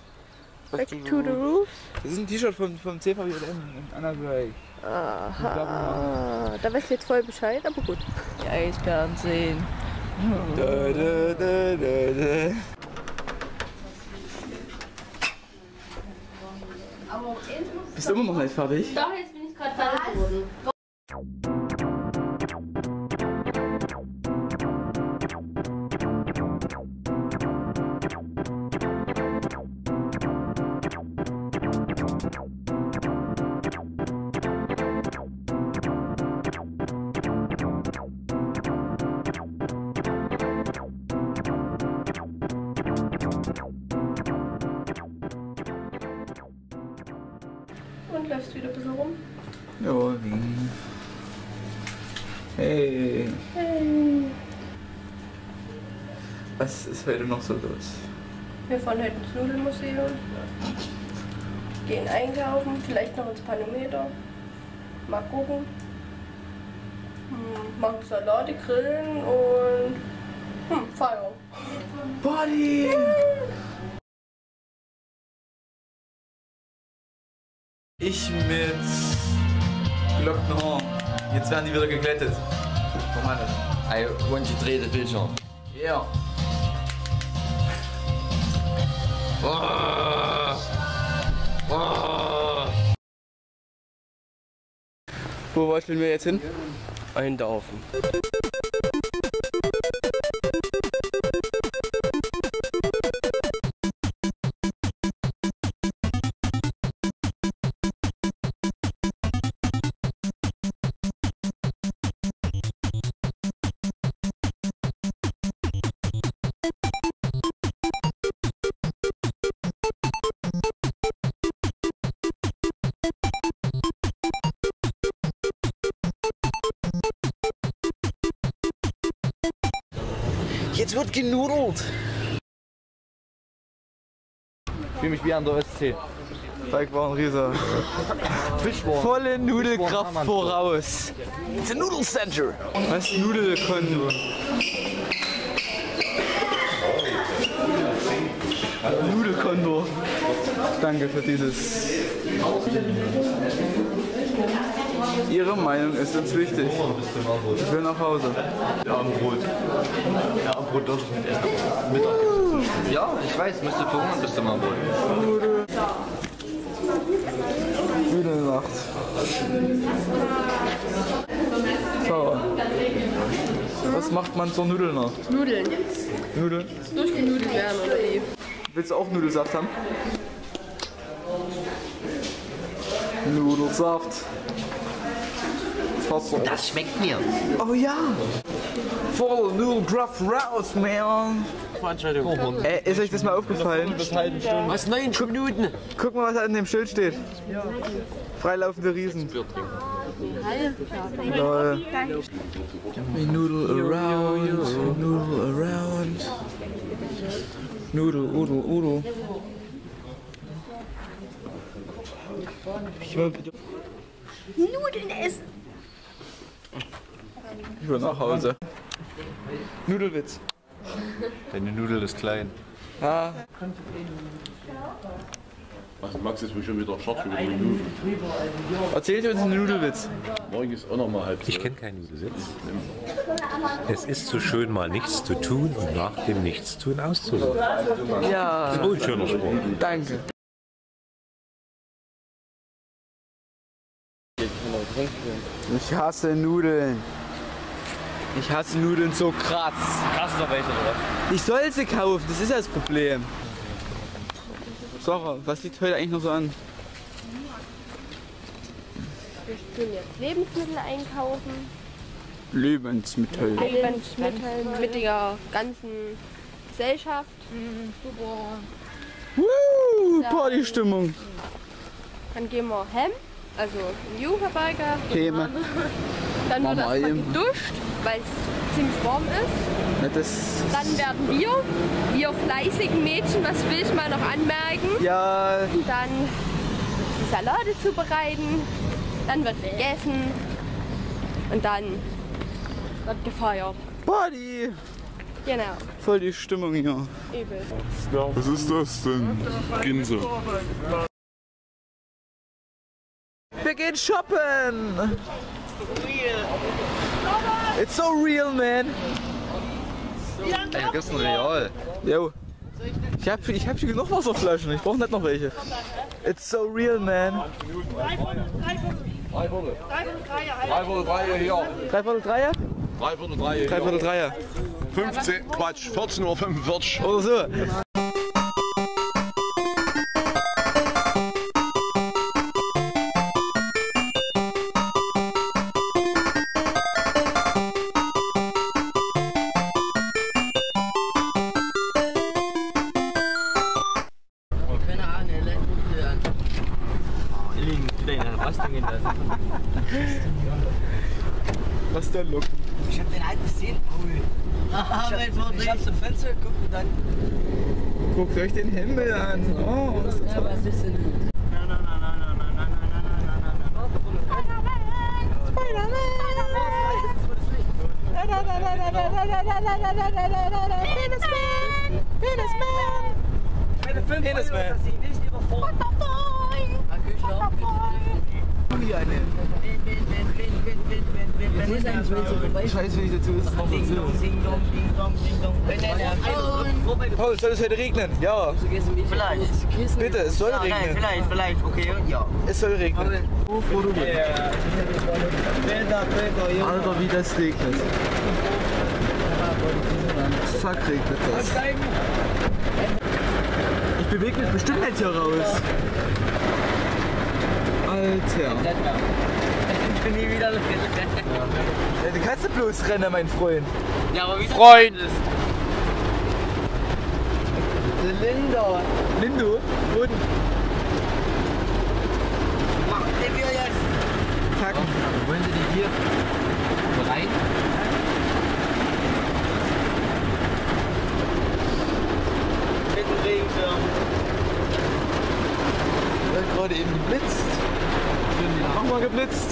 back Back to the roof? Das ist ein T-Shirt vom, vom CVJM in Anna Gray. Aha. Da weißt du jetzt voll Bescheid, aber gut. Die Eisbären sehen. Da, da, da, da, da. Bist du immer noch nicht fertig? Doch, jetzt bin ich gerade fertig geworden. Heute noch so los? Wir fahren heute ins Nudelmuseum. Gehen einkaufen, vielleicht noch ins Panometer. Mal gucken. Hm, machen Salate, grillen und hm, feiern. Party! Ich mit gelockten Haaren. Jetzt werden die wieder geglättet. Vom Hannes. I want to dreh das Bild schon. Oh. Oh. Wo wollen wir jetzt hin? Eindaufen. Jetzt wird genudelt. Ich fühle mich wie an der Ostsee. Teig war ein Rieser. Fischwurm. Volle Nudelkraft voraus. It's a noodle center. Was Nudelkonto? Nudelkonto. Danke für dieses. Ihre Meinung ist uns wichtig. Ich will nach Hause. Ja, Abendbrot. Ja, Abendbrot darf ich nicht essen, Mittag. Ja, ich weiß, müsste verhungern bis zum Abendbrot. Nudelnacht. So. Was macht man zur Nudelnacht? Nudeln. Nudeln? Durchgenudelt werden oder wie? Willst du auch Nudelsaft haben? Nudelsaft. Wasser. Das schmeckt mir. Oh ja. Voll Nudelkraft raus, man. Veranstaltung. Ey, ist euch das mal aufgefallen? Was? Neun Minuten? Guck mal, was an dem Schild steht. Freilaufende Riesen. Lol. We noodle around, noodle around. Noodle, udel, udel. Ich will bitte. Nudeln essen. Ich will nach Hause. Nudelwitz. Deine Nudel ist klein. Ja. Also Max ist mir schon wieder Schart für die Nudeln. Erzählt uns einen Nudelwitz. Morgen ist auch noch mal halb Ich kenne keinen Nudelwitz. Es ist so schön, mal nichts zu tun und nach dem Nichtstun auszuruhen. Ja. Das ist auch ein schöner Spruch. Danke. Ich hasse Nudeln. Ich hasse Nudeln so krass. Hast du noch welche, oder? Ich soll sie kaufen, das ist ja das Problem. Sarah, was liegt heute eigentlich noch so an? Wir tun jetzt Lebensmittel einkaufen. Lebensmittel. Lebensmittel mit der ganzen Gesellschaft. Super. Woo. Partystimmung. Dann gehen wir hem, also im Jugendherberge. Käme. (laughs) Dann wird eben. geduscht, weil es ziemlich warm ist. Ja, das Dann werden wir, wir fleißigen Mädchen, was will ich mal noch anmerken, ja, dann die Salate zubereiten, dann wird gegessen und dann wird gefeiert. Party. Genau, Voll die Stimmung hier. übel. Was ist das denn? Ginse. Gehen shoppen. It's so real, man. Ey, du gibst ein Real. Jo. Ich hab, ich hab hier genug Wasserflaschen. Ich brauch nicht noch welche. It's so real, man. Drei Viertel. Drei Viertel Dreier hier. Drei Viertel Dreier? Drei Viertel Dreier. Drei Viertel Dreier. 15, Quatsch, 14.45 Uhr. Oder so. Regnen? Ja. Vielleicht. Bitte, es soll Ja, nein, regnen. Vielleicht, vielleicht, okay, ja. Es soll regnen. Alter, wie das regnet. Fuck, regnet das. Ich bewege mich bestimmt nicht hier raus. Alter. Ich bin nie wieder Ja, du kannst bloß rennen, mein Freund. Ja, aber wie Freund! Linda. Lindo? Wo denn? Machen wir jetzt. Fuck. Wollen Sie die hier bereit? Mit dem Regenschirm. Hat gerade eben geblitzt. Nochmal geblitzt.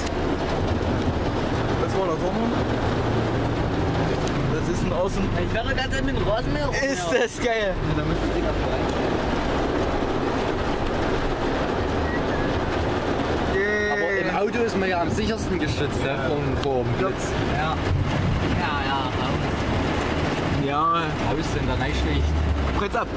Das war da vorne. Das ist ein Außen. Ich wäre ganz mit dem Rasenmäher. Ist das geil! Da müsste ich Aber im Auto ist man ja am sichersten geschützt, ne? Vom, vom Blitz. Ja. Ja, ja. Ja. Haus in der Neischicht. Kurz ab.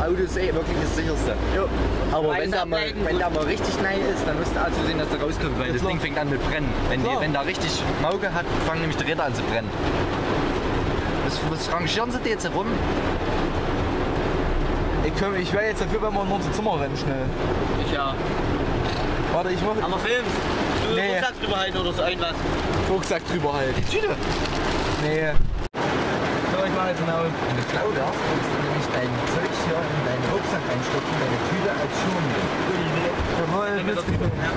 Auto ist eh wirklich das sicherste. Jo. Aber Weiß wenn da, mal, wenn da mal richtig nei ist, dann musst du also sehen, dass du rauskommst, weil das klar. Ding fängt an mit brennen. Wenn, die, wenn da richtig Mauge hat, fangen nämlich die Räder an zu brennen. Was, was rangieren sie da jetzt herum? Ich, komm, ich wäre jetzt dafür, wenn wir in unser Zimmer rennen schnell. Ich ja. Warte, ich mach. Aber filmst. Du Nee. Rucksack drüber halten oder so irgendwas. Rucksack drüber halt. Tüte. Nee. So, ich mach jetzt genau. Schlau wärst, kannst du nämlich dein Zeug hier in deinen Rucksack reinstopfen, deine Tüte als Schuhe nehmen. Gute Idee. Jawohl, mitgenommen. Ja.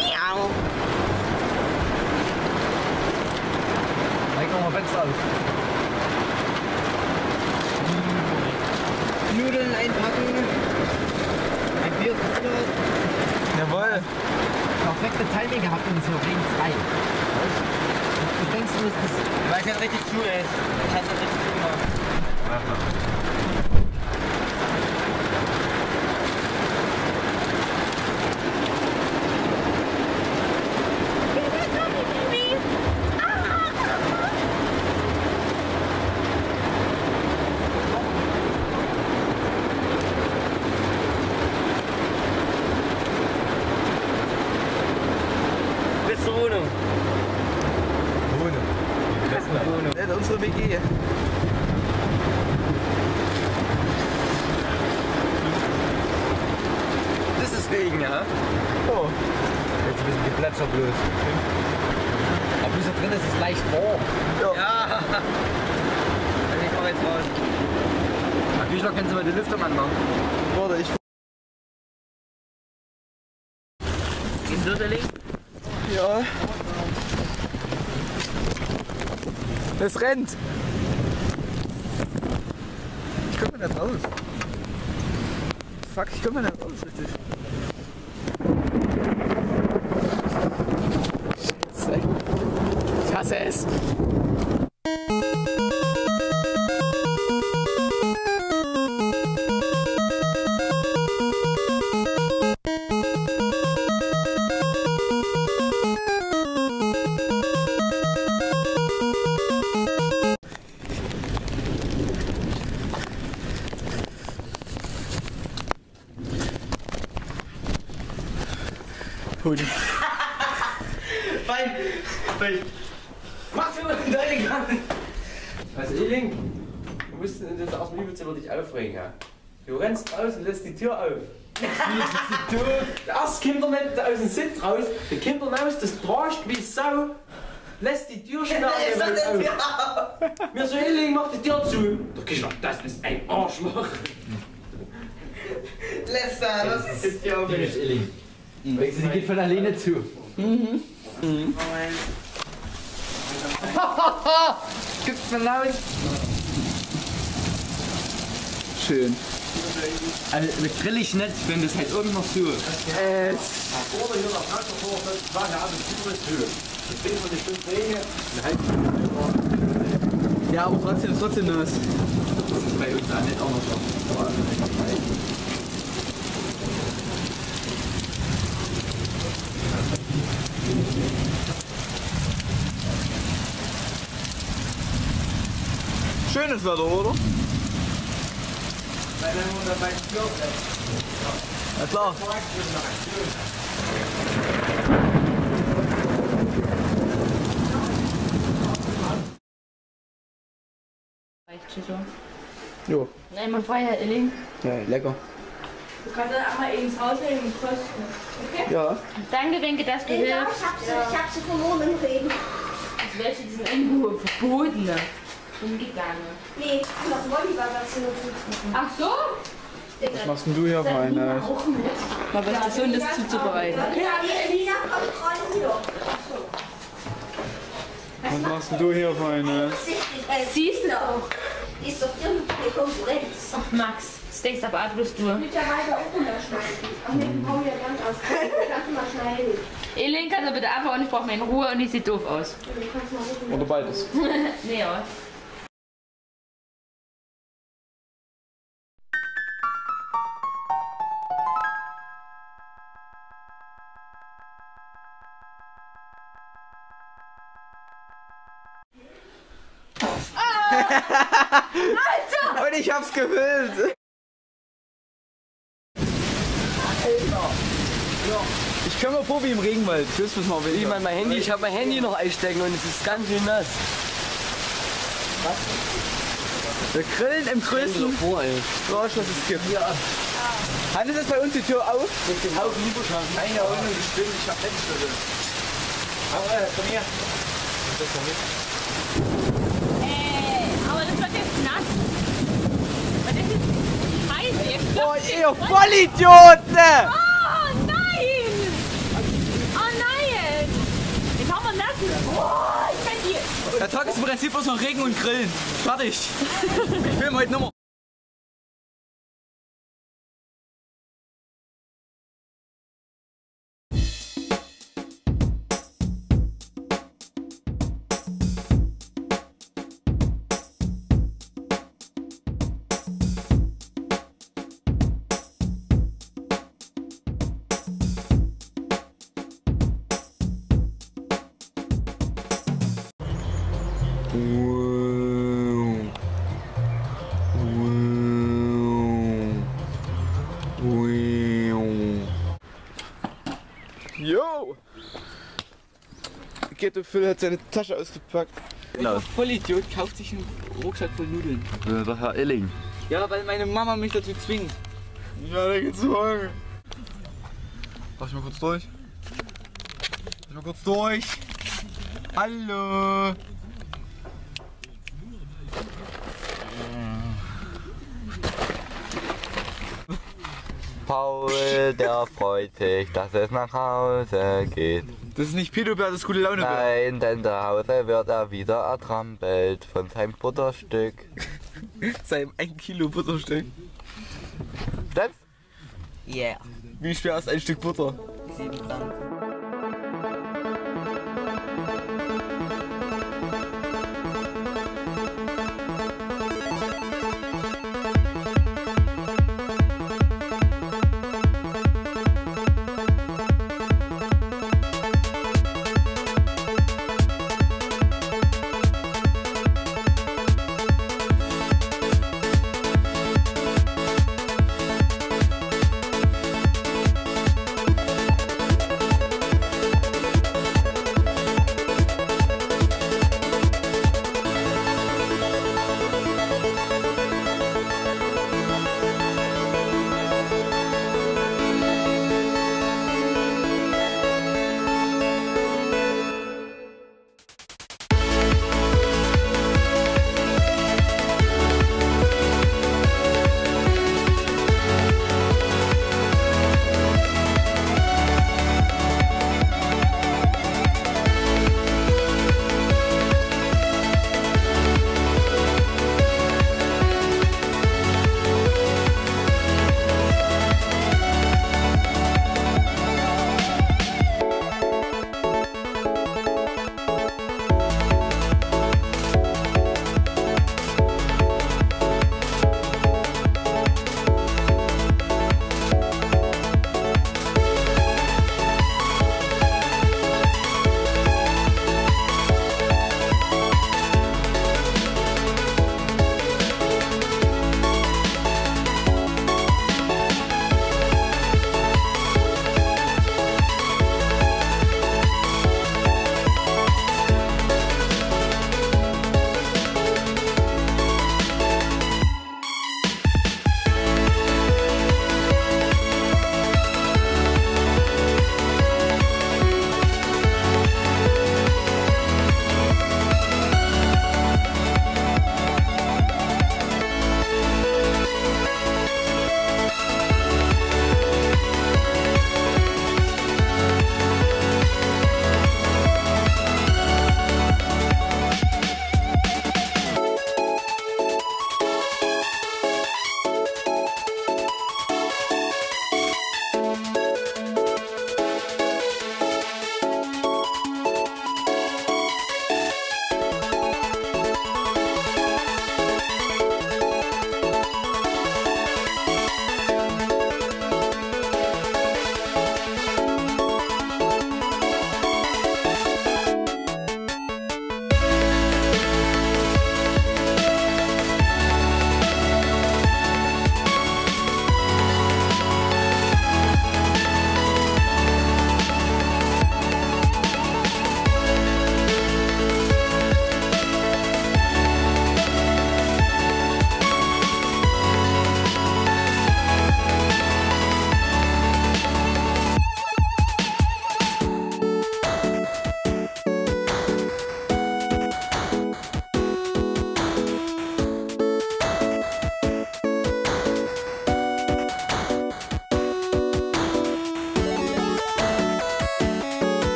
Miau. Mike, nochmal Fenster aus. Hm. Nudeln einpacken. Ein Bier ist Jawohl. Perfekte Timing gehabt und so wegen 2. Weil es nicht halt richtig zu ist. Ich hatte richtig zu zugemacht. Lüftung anmachen? Warte, ich. In Dürdeling? Ja. Es rennt. Ich komm mal nicht raus. Fuck, ich komm mal nicht raus, richtig. Ich hasse es. Geht von alleine zu. Mhm. Mhm. Gibt's mir laut. Schön. Also, mit grill ich nicht, wenn das halt irgendwo so. Äh. Ja, aber trotzdem, trotzdem nass. Das ist bei uns auch nicht auch noch so. Schönes Wetter, oder? Ja klar. Jo. Nein, man feiert Illing. Ja, lecker. Kannst dann einmal eben ins Haus nehmen und kosten. Okay? Ja. Danke, Wenke, dass du Ja, ich hilfst. hab sie, ich hab sie vom Mond reden. Also welche, die sind irgendwo verboten. ne? Das geht gar nicht. Nee, noch Volleyball dazu nutzen. Ach so? Was machst denn du hier für eine? Mal was Gesundes zuzubereiten. Okay? Ja, die Elina kommt gerade hier. Was machst denn du hier für eine? Siehst du doch. Ist doch irgendeine Konkurrenz. Ach, Max, Steaks aber ab, bloß du. Mittlerweile auch runterschneiden. Ach nee, die brauchen ja ganz aus. Kannst du mal schneiden. Elin, kannst du bitte abhauen? Ich brauche meine Ruhe und die sieht doof aus. Oder beides. (laughs) nee, (laughs) aber. Und ich hab's gefilmt. Mir vor wie im Regenwald. Ich wüsste, was mal will. Ich mein, mein Handy, ich habe mein Handy noch einstecken und es ist ganz schön nass. Wir grillen im größten vor, ey. Rausch, was es gibt. Hannes ist bei uns die Tür auf. Mit dem Haufen Lieferschaden. Eine Runde gestimmt, ich hab Fenster. Aber äh, komm her. Das komm mit. Ey, aber das wird jetzt nass. Weil das ist scheiße. Jetzt Boah, ihr Vollidioten! Oh nein! Oh nein! Jetzt haben wir nass. Oh, ich kann die. Der Tag ist im Prinzip bloß noch Regen und Grillen. Fertig. Ich film heute Nummer. Ghetto Phil hat seine Tasche ausgepackt. Genau. Vollidiot kauft sich einen Rucksack voll Nudeln. Der Herr Illing. Ja, weil meine Mama mich dazu zwingt. Ja, da geht's morgen. Lass mich mal kurz durch. Lass mich mal kurz durch. Hallo. Paul, der freut sich, dass es nach Hause geht. Das ist nicht Pedobär, das ist gute Laune. Nein, denn zu Hause wird er wieder ertrampelt von seinem Butterstück. (laughs) Seinem 1 Kilo Butterstück. Stimmt's? Yeah. Wie schwer ist ein Stück Butter? 7 Gramm.